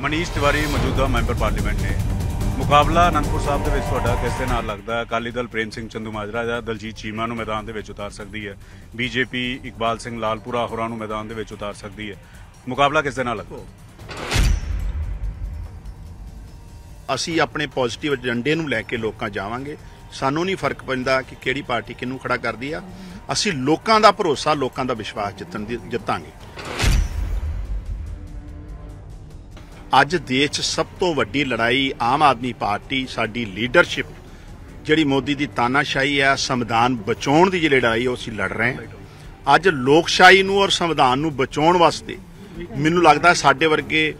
ਮਨੀਸ਼ ਤਿਵਾਰੀ ਮੌਜੂਦਾ member parliament ਨੇ। ਮੁਕਾਬਲਾ ਅਨੰਦਪੁਰ ਸਾਹਿਬ ਦੇ ਵਿੱਚ ਤੁਹਾਡਾ ਕਿਸ ਦੇ ਨਾਲ ਲੱਗਦਾ ਹੈ? ਅਕਾਲੀ ਦਲ ਪ੍ਰੇਮ ਸਿੰਘ ਚੰਦੂ ਮਾਜਰਾ ਜਾਂ ਦਲਜੀਤ ਚੀਮਾ ਨੂੰ ਮੈਦਾਨ ਦੇ ਵਿੱਚ ਉਤਾਰ ਸਕਦੀ ਹੈ। ਬੀਜੇਪੀ ਇਕਬਾਲ ਸਿੰਘ ਲਾਲਪੁਰਾ ਹੋਰਾਂ ਨੂੰ ਮੈਦਾਨ ਦੇ ਵਿੱਚ ਉਤਾਰ ਸਕਦੀ ਹੈ। ਮੁਕਾਬਲਾ ਕਿਸ ਦੇ ਨਾਲ ਲੱਗਦਾ ਅਸੀਂ ਆਪਣੇ ਪੋਜ਼ਿਟਿਵ ਏਜੰਡੇ ਨੂੰ ਲੈ ਕੇ ਲੋਕਾਂ ਜਾਵਾਂਗੇ। ਸਾਨੂੰ ਨਹੀਂ ਫ਼ਰਕ ਪੈਂਦਾ ਕਿ ਕਿਹੜੀ ਪਾਰਟੀ ਕਿਹਨੂੰ ਖੜਾ ਕਰਦੀ ਆ। ਅਸੀਂ ਲੋਕਾਂ ਦਾ ਭਰੋਸਾ, ਲੋਕਾਂ ਦਾ ਵਿਸ਼ਵਾਸ ਜਿੱਤਣ ਦੀ ਜਿੱਤਾਂਗੇ। ਅੱਜ ਦੇਸ਼ 'ਚ ਸਭ ਤੋਂ ਵੱਡੀ ਲੜਾਈ ਆਮ ਆਦਮੀ ਪਾਰਟੀ ਸਾਡੀ ਲੀਡਰਸ਼ਿਪ ਜਿਹੜੀ ਮੋਦੀ ਦੀ ਤਾਨਾਸ਼ਾਹੀ ਹੈ, ਸੰਵਿਧਾਨ ਬਚਾਉਣ ਦੀ ਜਿਹੜੀ ਲੜਾਈ ਉਹ ਅਸੀਂ ਲੜ ਰਹੇ ਹਾਂ। ਅੱਜ ਲੋਕਸ਼ਾਹੀ ਨੂੰ ਔਰ ਸੰਵਿਧਾਨ ਨੂੰ ਬਚਾਉਣ ਵਾਸਤੇ ਮੈਨੂੰ ਲੱਗਦਾ ਸਾਡੇ ਵਰਗੇ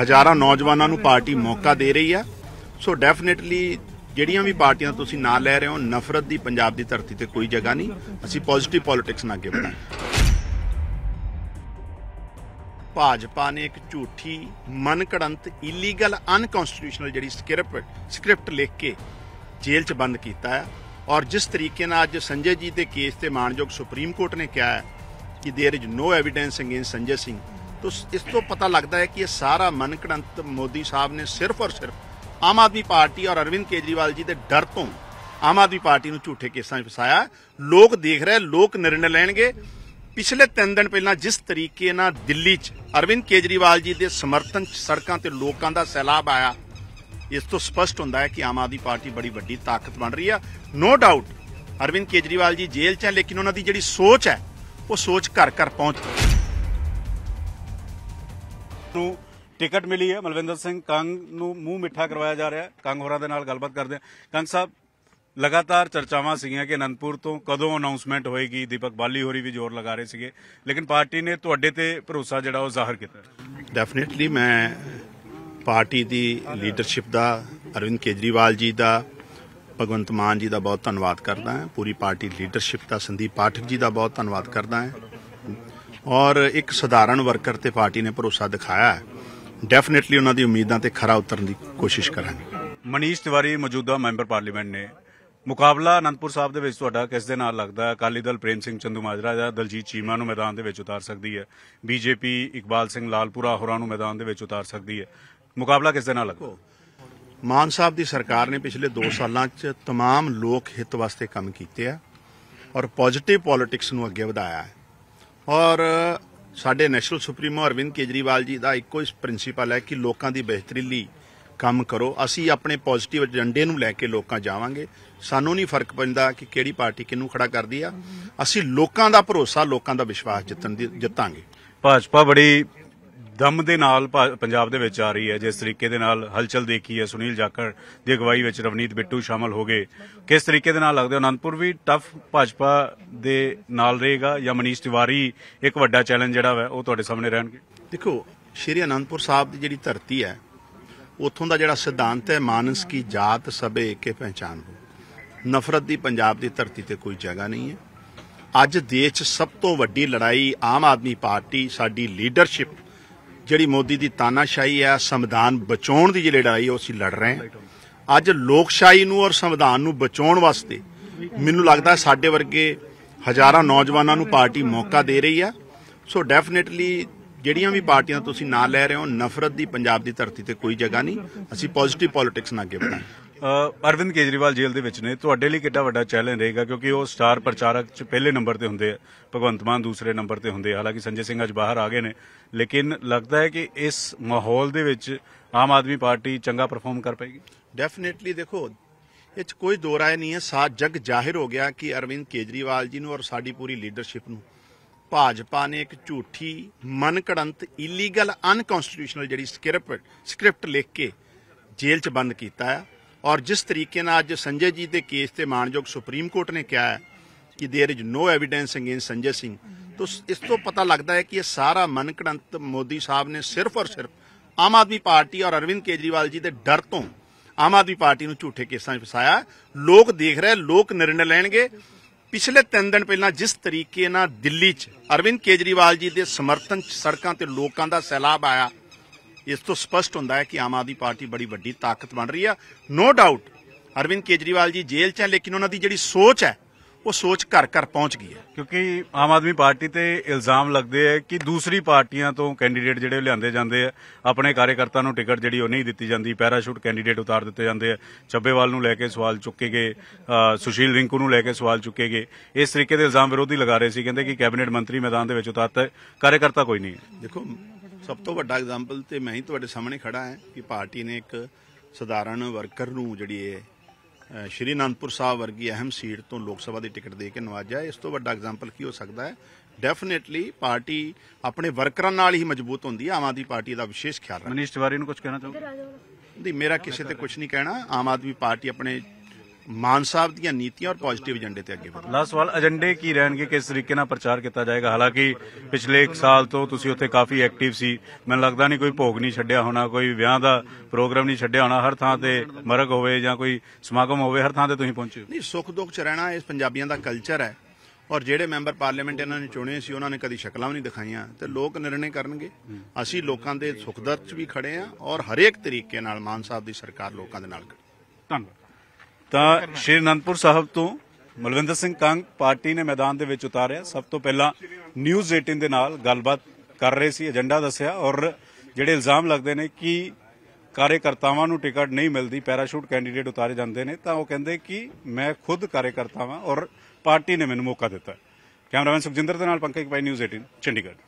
ਹਜ਼ਾਰਾਂ ਨੌਜਵਾਨਾਂ ਨੂੰ ਪਾਰਟੀ ਮੌਕਾ ਦੇ ਰਹੀ ਆ ਸੋ ਡੈਫੀਨਿਟਲੀ ਜਿਹੜੀਆਂ ਵੀ ਪਾਰਟੀਆਂ ਤੁਸੀਂ ਨਾਂ ਲੈ ਰਹੇ ਹੋ, ਨਫ਼ਰਤ ਦੀ ਪੰਜਾਬ ਦੀ ਧਰਤੀ ਤੇ ਕੋਈ ਜਗ੍ਹਾ ਨਹੀਂ। ਅਸੀਂ ਪੋਜ਼ਿਟਿਵ ਪੋਲਿਟਿਕਸ ਨਾਲ ਅੱਗੇ ਵਧਾਂਗੇ ਭਾਜਪਾ ਨੇ ਇੱਕ ਝੂਠੀ ਮਨਕੜੰਤ ਇਲੀਗਲ ਅਨਕਨਸਟੀਟਿਊਸ਼ਨਲ ਜਿਹੜੀ ਸਕ੍ਰਿਪਟ ਸਕ੍ਰਿਪਟ ਲਿਖ ਕੇ ਜੇਲ੍ਹ 'ਚ ਬੰਦ ਕੀਤਾ ਹੈ ਔਰ ਜਿਸ ਤਰੀਕੇ ਨਾਲ ਅੱਜ ਸੰਜੇ ਜੀ ਦੇ ਕੇਸ ਤੇ ਮਾਨਯੋਗ ਸੁਪਰੀਮ ਕੋਰਟ ਨੇ ਕਿਹਾ ਹੈ ਕਿ there is no evidence against Sanjay Singh ਤੋ ਇਸ ਤੋਂ ਪਤਾ ਲੱਗਦਾ ਹੈ ਕਿ ਇਹ ਸਾਰਾ ਮਨਕੜੰਤ ਮੋਦੀ ਸਾਹਿਬ ਨੇ ਸਿਰਫ ਔਰ ਸਿਰਫ ਆਮ ਆਦਮੀ ਪਾਰਟੀ ਔਰ ਅਰਵਿੰਦ ਕੇਜਰੀਵਾਲ ਜੀ ਦੇ ਡਰ ਤੋਂ ਆਮ ਆਦਮੀ ਪਾਰਟੀ ਨੂੰ ਝੂਠੇ ਕੇਸਾਂ 'ਚ ਫਸਾਇਆ ਹੈ। ਲੋਕ ਦੇਖ ਰਹੇ ਲੋਕ ਨਿਰਣੇ ਲੈਣਗੇ ਪਿਛਲੇ 3 ਦਿਨ ਪਹਿਲਾਂ ਜਿਸ ਤਰੀਕੇ ਨਾਲ ਦਿੱਲੀ 'ਚ ਅਰਵਿੰਦ ਕੇਜਰੀਵਾਲ ਜੀ ਦੇ ਸਮਰਥਨ 'ਚ ਸੜਕਾਂ ਤੇ ਲੋਕਾਂ ਦਾ ਸੈਲਾਬ ਆਇਆ, ਇਸ ਤੋਂ ਸਪਸ਼ਟ ਹੁੰਦਾ ਹੈ ਕਿ ਆਮ ਆਦਮੀ ਪਾਰਟੀ ਬੜੀ ਵੱਡੀ ਤਾਕਤ ਬਣ ਰਹੀ ਆ। ਨੋ ਡਾਊਟ ਅਰਵਿੰਦ ਕੇਜਰੀਵਾਲ ਜੀ ਜੇਲ੍ਹ 'ਚ ਹੈ, ਲੇਕਿਨ ਉਹਨਾਂ ਦੀ ਜਿਹੜੀ ਸੋਚ ਹੈ, ਉਹ ਸੋਚ ਘਰ ਘਰ ਪਹੁੰਚ ਨੂੰ ਟਿਕਟ ਮਿਲੀ ਹੈ, ਮਲਵਿੰਦਰ ਸਿੰਘ ਕੰਗ ਨੂੰ ਮੂੰਹ ਮਿੱਠਾ ਕਰਵਾਇਆ ਜਾ ਰਿਹਾ ਹੈ। ਕੰਗ ਹੋਰਾਂ ਦੇ ਨਾਲ ਗੱਲਬਾਤ ਕਰਦੇ ਹਾਂ। ਕੰਗ ਸਾਹਿਬ ਲਗਾਤਾਰ ਚਰਚਾਵਾਂ ਸੀਗੀਆਂ ਕਿ ਅਨੰਦਪੁਰ ਤੋਂ ਕਦੋਂ ਅਨਾਉਂਸਮੈਂਟ ਹੋਏਗੀ? ਦੀਪਕ ਬਾਲੀ ਹੋਰੀ ਵੀ ਜ਼ੋਰ ਲਗਾ ਰਹੇ ਸੀਗੇ। ਲੇਕਿਨ ਪਾਰਟੀ ਨੇ ਤੁਹਾਡੇ ਤੇ ਭਰੋਸਾ ਜਿਹੜਾ ਉਹ ਜ਼ਾਹਰ ਕੀਤਾ। ਡੈਫੀਨਿਟਲੀ ਮੈਂ ਪਾਰਟੀ ਦੀ ਲੀਡਰਸ਼ਿਪ ਦਾ ਅਰਵਿੰਦ ਕੇਜਰੀਵਾਲ ਜੀ ਦਾ ਭਗਵੰਤ ਮਾਨ ਜੀ ਦਾ ਬਹੁਤ ਧੰਨਵਾਦ ਕਰਦਾ ਹਾਂ। ਪੂਰੀ ਪਾਰਟੀ ਲੀਡਰਸ਼ਿਪ ਦਾ ਸੰਦੀਪ ਪਾਠਕ ਜੀ ਦਾ ਬਹੁਤ ਧੰਨਵਾਦ ਕਰਦਾ ਹਾਂ। ਔਰ ਇੱਕ ਸਧਾਰਨ ਵਰਕਰ ਤੇ ਪਾਰਟੀ ਨੇ ਭਰੋਸਾ ਦਿਖਾਇਆ ਹੈ। ਡੈਫੀਨਿਟਲੀ ਉਹਨਾਂ ਦੀ ਉਮੀਦਾਂ ਤੇ ਖਰਾ ਉਤਰਨ ਦੀ ਕੋਸ਼ਿਸ਼ ਕਰਾਂਗੇ। ਮਨੀਸ਼ ਤਿਵਾਰੀ ਮੌਜੂਦਾ ਮੈਂਬਰ ਪਾਰਲੀਮੈਂਟ ਨੇ ਮੁਕਾਬਲਾ ਅਨੰਦਪੁਰ ਸਾਹਿਬ ਦੇ ਵਿੱਚ ਤੁਹਾਡਾ ਕਿਸ ਦੇ ਨਾਲ ਲੱਗਦਾ ਹੈ ਅਕਾਲੀ ਦਲ ਪ੍ਰੇਮ ਸਿੰਘ ਚੰਦੂ ਮਾਜਰਾ ਜਾਂ ਦਲਜੀਤ ਚੀਮਾ ਨੂੰ ਮੈਦਾਨ ਦੇ ਵਿੱਚ ਉਤਾਰ ਸਕਦੀ ਹੈ ਬੀਜੇਪੀ ਇਕਬਾਲ ਸਿੰਘ ਲਾਲਪੁਰਾ ਹੋਰਾਂ ਨੂੰ ਮੈਦਾਨ ਦੇ ਵਿੱਚ ਉਤਾਰ ਸਕਦੀ ਹੈ ਮੁਕਾਬਲਾ ਕਿਸ ਦੇ ਨਾਲ ਲੱਗਦਾ ਮਾਨ ਸਾਹਿਬ ਦੀ ਸਰਕਾਰ ਨੇ ਪਿਛਲੇ 2 ਸਾਲਾਂ 'ਚ तमाम ਲੋਕ ਹਿੱਤ ਵਾਸਤੇ ਕੰਮ ਕੀਤੇ ਆ ਔਰ ਪੋਜ਼ਿਟਿਵ ਪੋਲਿਟਿਕਸ ਨੂੰ ਅੱਗੇ ਵਧਾਇਆ ਹੈ ਔਰ ਸਾਡੇ ਨੈਸ਼ਨਲ ਸੁਪਰੀਮੋ ਅਰਵਿੰਦ ਕੇਜਰੀਵਾਲ ਜੀ ਦਾ ਇੱਕੋ ਹੀ ਪ੍ਰਿੰਸੀਪਲ ਹੈ ਕਿ ਲੋਕਾਂ ਦੀ ਬਿਹਤਰੀ ਲਈ ਕੰਮ ਕਰੋ ਅਸੀਂ ਆਪਣੇ ਪੋਜ਼ਿਟਿਵ ਏਜੰਡੇ ਨੂੰ ਲੈ ਕੇ ਲੋਕਾਂ ਜਾਵਾਂਗੇ। ਸਾਨੂੰ ਨਹੀਂ ਫ਼ਰਕ ਪੈਂਦਾ ਕਿ ਕਿਹੜੀ ਪਾਰਟੀ ਕਿਹਨੂੰ ਖੜਾ ਕਰਦੀ ਆ। ਅਸੀਂ ਲੋਕਾਂ ਦਾ ਭਰੋਸਾ ਲੋਕਾਂ ਦਾ ਵਿਸ਼ਵਾਸ ਜਿੱਤਣ ਦੀ ਜਿੱਤਾਂਗੇ। ਭਾਜਪਾ ਬੜੀ ਦਮ ਦੇ ਨਾਲ ਪੰਜਾਬ ਦੇ ਵਿੱਚ ਆ ਰਹੀ ਹੈ। ਜਿਸ ਤਰੀਕੇ ਦੇ ਨਾਲ ਹਲਚਲ ਦੇਖੀ ਹੈ ਸੁਨੀਲ ਜਾਖੜ ਦੀ ਅਗਵਾਈ ਵਿੱਚ ਰਵਨੀਤ ਬਿੱਟੂ ਸ਼ਾਮਲ ਹੋ ਗਏ। ਕਿਸ ਤਰੀਕੇ ਦੇ ਨਾਲ ਲੱਗਦਾ ਅਨੰਦਪੁਰ ਵੀ ਟਫ ਭਾਜਪਾ ਦੇ ਨਾਲ ਰਹੇਗਾ ਜਾਂ ਮਨੀਸ਼ ਤਿਵਾਰੀ ਇੱਕ ਵੱਡਾ ਚੈਲੰਜ ਜਿਹੜਾ ਹੈ ਉਹ ਤੁਹਾਡੇ ਸਾਹਮਣੇ ਰਹਿਣਗੇ? ਦੇਖੋ ਸ਼੍ਰੀ ਅਨੰਦਪੁਰ ਸਾਹਿਬ ਦੀ ਜਿਹੜੀ ਧਰਤੀ ਹੈ ਉਥੋਂ ਦਾ ਜਿਹੜਾ ਸਿਧਾਂਤ ਹੈ, ਮਾਨਸ ਕੀ ਜਾਤ ਸਭੇ ਕੇ ਪਹਿਚਾਨ ਹੋ। ਨਫ਼ਰਤ ਦੀ ਪੰਜਾਬ ਦੀ ਧਰਤੀ ਤੇ ਕੋਈ ਜਗ੍ਹਾ ਨਹੀਂ ਹੈ। ਅੱਜ ਦੇਸ਼ 'ਚ ਸਭ ਤੋਂ ਵੱਡੀ ਲੜਾਈ ਆਮ ਆਦਮੀ ਪਾਰਟੀ, ਸਾਡੀ ਲੀਡਰਸ਼ਿਪ, ਜਿਹੜੀ ਮੋਦੀ ਦੀ ਤਾਨਾਸ਼ਾਹੀ ਹੈ, ਸੰਵਿਧਾਨ ਬਚਾਉਣ ਦੀ ਜਿਹੜੀ ਲੜਾਈ ਉਹ ਅਸੀਂ ਲੜ ਰਹੇ ਹਾਂ। ਅੱਜ ਲੋਕਸ਼ਾਹੀ ਨੂੰ ਔਰ ਸੰਵਿਧਾਨ ਨੂੰ ਬਚਾਉਣ ਵਾਸਤੇ ਮੈਨੂੰ ਲੱਗਦਾ ਸਾਡੇ ਵਰਗੇ ਹਜ਼ਾਰਾਂ ਨੌਜਵਾਨਾਂ ਨੂੰ ਪਾਰਟੀ ਮੌਕਾ ਦੇ ਰਹੀ ਆ ਸੋ ਡੈਫੀਨਿਟਲੀ ਜਿਹੜੀਆਂ ਵੀ ਪਾਰਟੀਆਂ ਤੁਸੀਂ ਨਾਂ ਲੈ ਰਹੇ ਹੋ ਨਫ਼ਰਤ ਦੀ ਪੰਜਾਬ ਦੀ ਧਰਤੀ ਤੇ ਕੋਈ ਜਗ੍ਹਾ ਨਹੀਂ। ਅਸੀਂ ਪੋਜ਼ਿਟਿਵ ਪੋਲਿਟਿਕਸ ਨਾਲ ਅੱਗੇ ਵਧਾਂਗੇ। ਅਰਵਿੰਦ ਕੇਜਰੀਵਾਲ ਜੇਲ੍ਹ ਦੇ ਵਿੱਚ ਨੇ। ਤੁਹਾਡੇ ਲਈ ਕਿੱਡਾ ਵੱਡਾ ਚੈਲੰਜ ਰਹੇਗਾ ਕਿਉਂਕਿ ਉਹ ਸਟਾਰ ਪ੍ਰਚਾਰਕ ਚ ਪਹਿਲੇ ਨੰਬਰ ਤੇ ਹੁੰਦੇ ਆ। ਭਗਵੰਤ ਮਾਨ ਦੂਸਰੇ ਨੰਬਰ ਤੇ ਹੁੰਦੇ ਆ। ਹਾਲਾਂਕਿ ਸੰਜੇ ਸਿੰਘ ਅੱਜ ਬਾਹਰ ਆ ਗਏ ਨੇ। ਲੇਕਿਨ ਲੱਗਦਾ ਹੈ ਕਿ ਇਸ ਮਾਹੌਲ ਦੇ ਵਿੱਚ ਆਮ ਆਦਮੀ ਪਾਰਟੀ ਚੰਗਾ ਪਰਫਾਰਮ ਕਰ ਪਾਏਗੀ। ਡੈਫੀਨਿਟਲੀ ਦੇਖੋ ਇਹ 'ਚ ਕੋਈ ਦੋ ਰਾਏ ਨਹੀਂ ਹੈ। ਸਾਰਾ ਜਗ ਜ਼ਾਹਿਰ ਹੋ ਗਿਆ ਕਿ ਅਰਵਿੰਦ ਕੇਜਰੀਵਾਲ ਜੀ ਨੂੰ ਔਰ ਸਾਡੀ ਪੂਰੀ ਲੀਡਰਸ਼ਿਪ ਨੂੰ ਭਾਜਪਾ ਨੇ ਇੱਕ ਝੂਠੀ ਮਨਕੜੰਤ ਇਲੀਗਲ ਅਨਕਨਸਟੀਟਿਊਸ਼ਨਲ ਜਿਹੜੀ ਸਕ੍ਰਿਪਟ ਸਕ੍ਰਿਪਟ ਲਿਖ ਕੇ ਜੇਲ੍ਹ 'ਚ ਬੰਦ ਕੀਤਾ ਹੈ ਔਰ ਜਿਸ ਤਰੀਕੇ ਨਾਲ ਅੱਜ ਸੰਜੇ ਜੀ ਦੇ ਕੇਸ ਤੇ ਮਾਨਯੋਗ ਸੁਪਰੀਮ ਕੋਰਟ ਨੇ ਕਿਹਾ ਹੈ ਕਿ there is no evidence against Sanjay Singh ਤੋ ਇਸ ਤੋਂ ਪਤਾ ਲੱਗਦਾ ਹੈ ਕਿ ਇਹ ਸਾਰਾ ਮਨਕੜੰਤ ਮੋਦੀ ਸਾਹਿਬ ਨੇ ਸਿਰਫ ਔਰ ਸਿਰਫ ਆਮ ਆਦਮੀ ਪਾਰਟੀ ਔਰ ਅਰਵਿੰਦ ਕੇਜਰੀਵਾਲ ਜੀ ਦੇ ਡਰ ਤੋਂ ਆਮ ਆਦਮੀ ਪਾਰਟੀ ਨੂੰ ਝੂਠੇ ਕੇਸਾਂ 'ਚ ਫਸਾਇਆ ਹੈ। ਲੋਕ ਦੇਖ ਰਹੇ ਲੋਕ ਨਿਰਣੇ ਲੈਣਗੇ ਪਿਛਲੇ 3 ਦਿਨ ਪਹਿਲਾਂ ਜਿਸ ਤਰੀਕੇ ਨਾਲ ਦਿੱਲੀ 'ਚ ਅਰਵਿੰਦ ਕੇਜਰੀਵਾਲ ਜੀ ਦੇ ਸਮਰਥਨ 'ਚ ਸੜਕਾਂ ਤੇ ਲੋਕਾਂ ਦਾ ਸੈਲਾਬ ਆਇਆ, ਇਸ ਤੋਂ ਸਪਸ਼ਟ ਹੁੰਦਾ ਹੈ ਕਿ ਆਮ ਆਦਮੀ ਪਾਰਟੀ ਬੜੀ ਵੱਡੀ ਤਾਕਤ ਬਣ ਰਹੀ ਆ। ਨੋ ਡਾਊਟ ਅਰਵਿੰਦ ਕੇਜਰੀਵਾਲ ਜੀ ਜੇਲ੍ਹ 'ਚ ਹੈ, ਲੇਕਿਨ ਉਹਨਾਂ ਦੀ ਜਿਹੜੀ ਸੋਚ ਹੈ ਉਹ ਸੋਚ ਘਰ ਘਰ ਪਹੁੰਚ ਗਈ ਹੈ। ਕਿਉਂਕਿ ਆਮ ਆਦਮੀ ਪਾਰਟੀ ਤੇ ਇਲਜ਼ਾਮ ਲੱਗਦੇ ਆ ਕਿ ਦੂਸਰੀ ਪਾਰਟੀਆਂ ਤੋਂ ਕੈਂਡੀਡੇਟ ਜਿਹੜੇ ਲਿਆਂਦੇ ਜਾਂਦੇ ਆ ਆਪਣੇ ਕਾਰਜਕਰਤਾ ਨੂੰ ਟਿਕਟ ਜਿਹੜੀ ਉਹ ਨਹੀਂ ਦਿੱਤੀ ਜਾਂਦੀ ਪੈਰਾਸ਼ੂਟ ਕੈਂਡੀਡੇਟ ਉਤਾਰ ਦਿੱਤੇ ਜਾਂਦੇ ਆ। ਚੱਬੇਵਾਲ ਨੂੰ ਲੈ ਕੇ ਸਵਾਲ ਚੁੱਕੇ ਗਏ ਸੁਸ਼ੀਲ ਰਿੰਕੂ ਨੂੰ ਲੈ ਕੇ ਸਵਾਲ ਚੁੱਕੇ ਗਏ। ਇਸ ਤਰੀਕੇ ਦੇ ਇਲਜ਼ਾਮ ਵਿਰੋਧੀ ਲਗਾ ਰਹੇ ਸੀ ਕਹਿੰਦੇ ਕਿ ਕੈਬਨਿਟ ਮੰਤਰੀ ਮੈਦਾਨ ਦੇ ਵਿੱਚ ਉਤਾਰਤਾ ਹੈ, ਕਾਰਜਕਰਤਾ ਕੋਈ ਨਹੀਂ ਹੈ। ਦੇਖੋ ਸਭ ਤੋਂ ਵੱਡਾ ਐਗਜ਼ਾਮਪਲ ਤੇ ਮੈਂ ਹੀ ਤੁਹਾਡੇ ਸਾਹਮਣੇ ਖੜਾ ਹਾਂ ਕਿ ਪਾਰਟੀ ਨੇ ਇੱਕ ਸਧਾਰਨ ਵਰਕਰ ਨੂੰ ਜਿਹੜੀ ਇਹ ਅਹ, ਸ਼੍ਰੀ ਅਨੰਦਪੁਰ ਸਾਹਿਬ ਵਰਗੀ ਅਹਿਮ ਸੀਟ ਤੋਂ ਲੋਕ ਸਭਾ ਦੀ ਟਿਕਟ ਦੇ ਕੇ ਨਵਾਜਿਆ ਇਸ ਤੋਂ ਵੱਡਾ ਐਗਜ਼ਾਮਪਲ ਕੀ ਹੋ ਸਕਦਾ ਹੈ? ਡੈਫੀਨਿਟਲੀ ਪਾਰਟੀ ਆਪਣੇ ਵਰਕਰਾਂ ਨਾਲ ਹੀ ਮਜ਼ਬੂਤ ਹੁੰਦੀ ਹੈ। ਆਮ ਆਦਮੀ ਪਾਰਟੀ ਦਾ ਵਿਸ਼ੇਸ਼ ਖਿਆਲ ਰੱਖਦੀ ਮਨੀਸ਼ ਤਿਵਾਰੀ ਨੂੰ ਕੁਝ ਕਹਿਣਾ ਚਾਹੋਗੇ? ਹੈ ਨਹੀਂ ਮੇਰਾ ਕਿਸੇ ਤੇ ਕੁਝ ਨਹੀਂ ਕਹਿਣਾ। ਆਮ ਆਦਮੀ ਪਾਰਟੀ ਆਪਣੇ ਮਾਨ ਸਾਹਿਬ ਦੀਆਂ ਨੀਤੀਆਂ ਔਰ ਪੋਜ਼ਿਟਿਵ ਏਜੰਡੇ ਤੇ ਅੱਗੇ ਵਧੇ। ਲਾਸਟ ਸਵਾਲ ਏਜੰਡੇ ਕੀ ਰਹਿਣਗੇ ਕਿਸ ਤਰੀਕੇ ਨਾਲ ਪ੍ਰਚਾਰ ਕੀਤਾ ਜਾਏਗਾ? ਹਾਲਾਂਕਿ ਪਿਛਲੇ 1 ਸਾਲ ਤੋਂ ਤੁਸੀਂ ਉੱਥੇ ਕਾਫੀ ਐਕਟਿਵ ਸੀ। ਮੈਨੂੰ ਲੱਗਦਾ ਨਹੀਂ ਕੋਈ ਭੋਗ ਨਹੀਂ ਛੱਡਿਆ ਹੋਣਾ ਕੋਈ ਵਿਆਹ ਦਾ ਪ੍ਰੋਗਰਾਮ ਨਹੀਂ ਛੱਡਿਆ ਹੋਣਾ। ਹਰ ਥਾਂ ਤੇ ਮਰਗ ਹੋਵੇ ਜਾਂ ਕੋਈ ਸਮਾਗਮ ਹੋਵੇ ਹਰ ਥਾਂ ਤੇ ਤੁਸੀਂ ਪਹੁੰਚੇ ਹੋ। ਨਹੀਂ ਸੁੱਖ ਦੁੱਖ ਚ ਰਹਿਣਾ ਇਸ ਪੰਜਾਬੀਆਂ ਦਾ ਕਲਚਰ ਹੈ। ਔਰ ਜਿਹੜੇ ਮੈਂਬਰ ਪਾਰਲੀਮੈਂਟ ਇਹਨਾਂ ਨੇ ਚੁਣੇ ਸੀ ਉਹਨਾਂ ਨੇ ਕਦੀ ਸ਼ਕਲਾਂ ਵੀ ਨਹੀਂ ਦਿਖਾਈਆਂ। ਤੇ ਲੋਕ ਨਿਰਣੇ ਕਰਨਗੇ। ਅਸੀਂ ਲੋਕਾਂ ਦੇ ਸੁੱਖ ਦਰਦ ਚ ਵੀ ਖੜੇ ਆ ਔਰ ਹਰੇਕ ਤਰੀਕੇ ਨਾਲ ਮਾਨ ਸਾਹਿਬ ਦੀ ਸਰਕਾਰ ਲੋਕਾਂ ਦੇ ਨਾਲ ਖੜੀ ਧੰਨਵਾਦ। ਤਾਂ ਸ਼੍ਰੀ ਅਨੰਦਪੁਰ ਸਾਹਿਬ ਤੋਂ ਮਲਵਿੰਦਰ ਸਿੰਘ ਕੰਗ ਪਾਰਟੀ ਨੇ ਮੈਦਾਨ ਦੇ ਵਿੱਚ ਉਤਾਰਿਆ। ਸਭ ਤੋਂ ਪਹਿਲਾਂ ਨਿਊਜ਼ 18 ਦੇ ਨਾਲ ਗੱਲਬਾਤ ਕਰ ਰਹੇ ਸੀ, ਏਜੰਡਾ ਦੱਸਿਆ ਔਰ ਜਿਹੜੇ ਇਲਜ਼ਾਮ ਲੱਗਦੇ ਨੇ ਕਿ ਕਾਰਜਕਰਤਾਵਾਂ ਨੂੰ ਟਿਕਟ ਨਹੀਂ ਮਿਲਦੀ, ਪੈਰਾਸ਼ੂਟ ਕੈਂਡੀਡੇਟ ਉਤਾਰੇ ਜਾਂਦੇ ਨੇ, ਤਾਂ ਉਹ ਕਹਿੰਦੇ ਕਿ ਮੈਂ ਖੁਦ ਕਾਰਜਕਰਤਾਵਾਂ ਔਰ ਪਾਰਟੀ ਨੇ ਮੈਨੂੰ ਮੌਕਾ ਦਿੱਤਾ। ਕੈਮਰਾਮੈਨ ਸੁਖਜਿੰਦਰ ਦੇ ਨਾਲ ਪੰਕਜ ਭਾਈ ਨਿਊਜ਼ 18 ਚੰਡੀਗੜ੍ਹ।